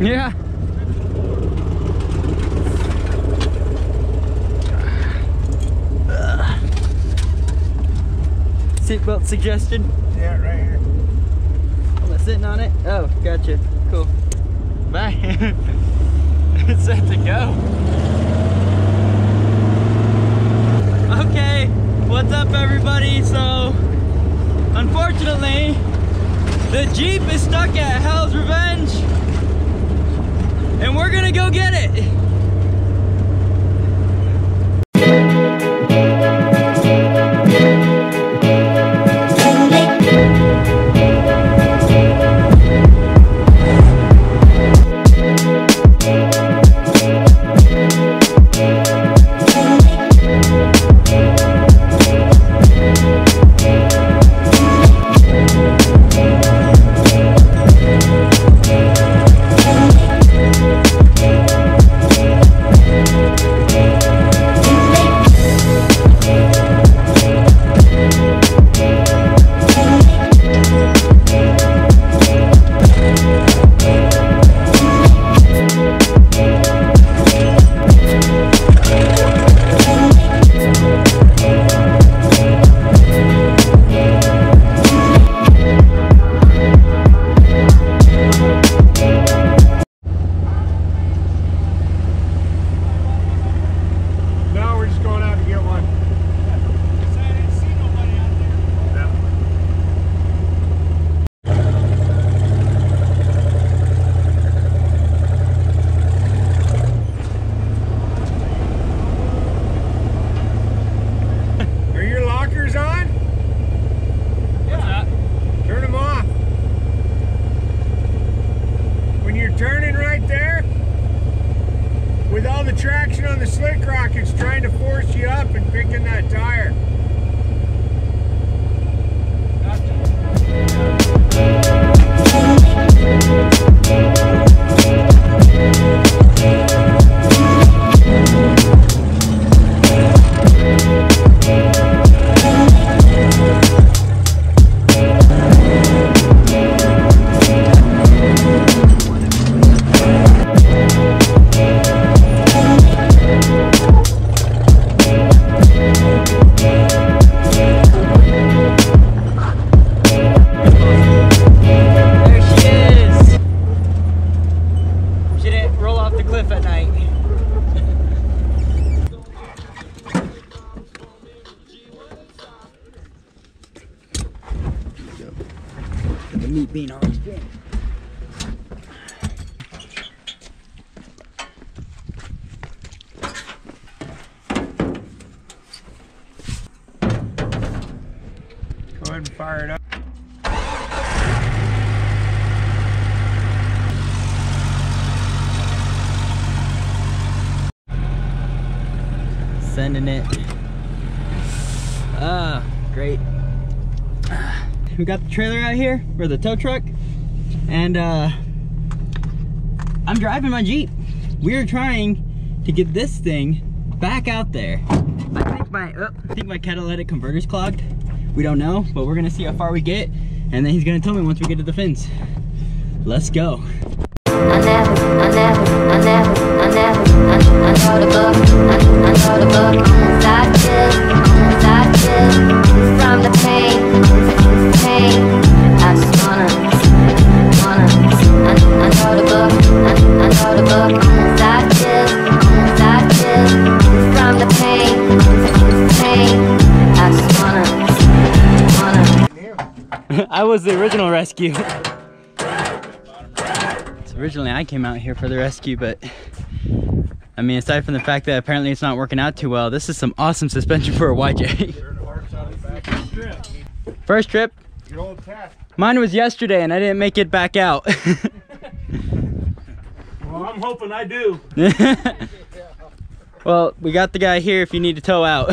Yeah. Seatbelt suggestion. Yeah, right here. Am I sitting on it? Oh, gotcha. Cool. Bye. it's set to go. Okay, what's up everybody? So, unfortunately, the Jeep is stuck at Hell's Revenge. And we're gonna go get it. It's trying to force you up and picking that tire. There Go ahead and fire it up. Sending it. Ah, great. We got the trailer out here, or the tow truck, and uh, I'm driving my Jeep. We are trying to get this thing back out there. I think my, oh, I think my catalytic converter's clogged. We don't know, but we're gonna see how far we get, and then he's gonna tell me once we get to the fins. Let's go. I never, I never, I never, I never, I, I I, I. I just, was the original rescue. So originally I came out here for the rescue, but I mean, aside from the fact that apparently it's not working out too well, this is some awesome suspension for a YJ. First trip, Your old test. mine was yesterday and I didn't make it back out. Well, I'm hoping I do. well, we got the guy here if you need to tow out.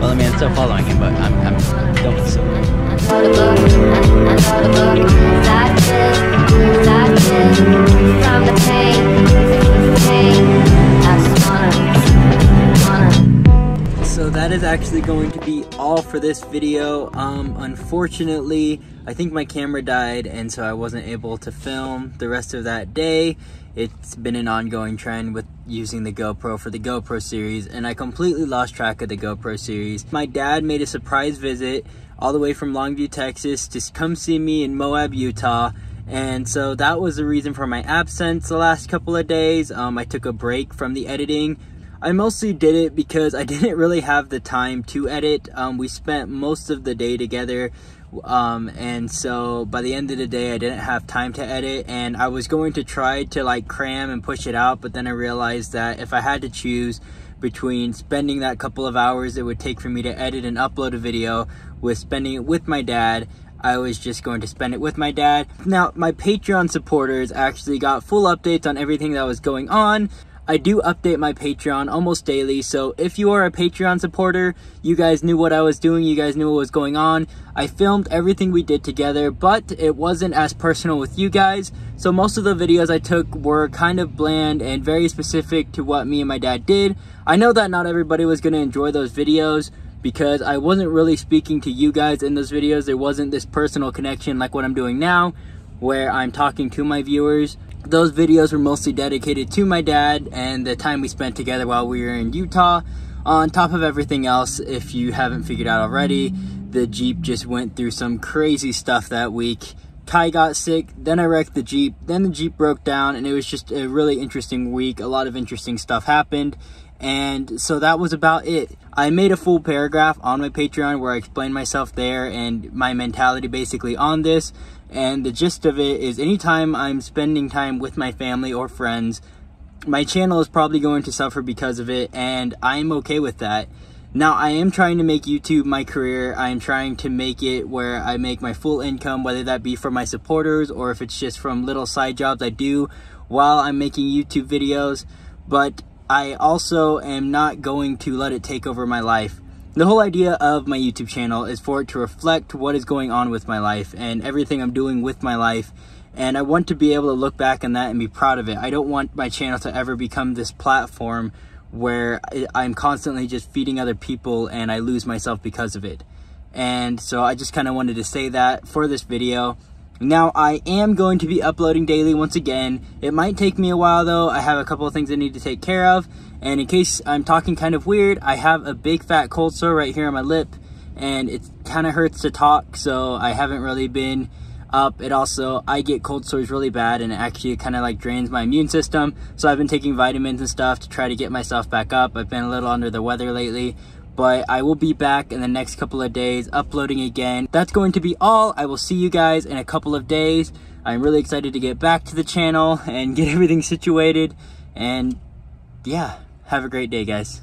Well, I mean, I'm still following him, but I'm, I'm going solo. That is actually going to be all for this video. Um, unfortunately, I think my camera died and so I wasn't able to film the rest of that day. It's been an ongoing trend with using the GoPro for the GoPro series and I completely lost track of the GoPro series. My dad made a surprise visit all the way from Longview, Texas to come see me in Moab, Utah. And so that was the reason for my absence the last couple of days. Um, I took a break from the editing. I mostly did it because I didn't really have the time to edit. Um, we spent most of the day together. Um, and so by the end of the day, I didn't have time to edit and I was going to try to like cram and push it out. But then I realized that if I had to choose between spending that couple of hours it would take for me to edit and upload a video with spending it with my dad I was just going to spend it with my dad. Now, my Patreon supporters actually got full updates on everything that was going on. I do update my Patreon almost daily, so if you are a Patreon supporter, you guys knew what I was doing, you guys knew what was going on. I filmed everything we did together, but it wasn't as personal with you guys, so most of the videos I took were kind of bland and very specific to what me and my dad did. I know that not everybody was going to enjoy those videos, because I wasn't really speaking to you guys in those videos. There wasn't this personal connection like what I'm doing now, where I'm talking to my viewers. Those videos were mostly dedicated to my dad and the time we spent together while we were in Utah. On top of everything else, if you haven't figured out already, the Jeep just went through some crazy stuff that week. Kai got sick, then I wrecked the Jeep, then the Jeep broke down, and it was just a really interesting week. A lot of interesting stuff happened, and so that was about it. I made a full paragraph on my Patreon where I explained myself there and my mentality basically on this. And the gist of it is anytime I'm spending time with my family or friends, my channel is probably going to suffer because of it, and I'm okay with that. Now, I am trying to make YouTube my career. I am trying to make it where I make my full income, whether that be from my supporters or if it's just from little side jobs I do while I'm making YouTube videos. But I also am not going to let it take over my life. The whole idea of my YouTube channel is for it to reflect what is going on with my life and everything I'm doing with my life. And I want to be able to look back on that and be proud of it. I don't want my channel to ever become this platform where I'm constantly just feeding other people and I lose myself because of it. And so I just kind of wanted to say that for this video. Now, I am going to be uploading daily once again. It might take me a while though. I have a couple of things I need to take care of. And in case I'm talking kind of weird, I have a big fat cold sore right here on my lip. And it kind of hurts to talk, so I haven't really been up. It also, I get cold sores really bad and it actually kind of like drains my immune system. So I've been taking vitamins and stuff to try to get myself back up. I've been a little under the weather lately, but I will be back in the next couple of days uploading again. That's going to be all. I will see you guys in a couple of days. I'm really excited to get back to the channel and get everything situated. And yeah, have a great day, guys.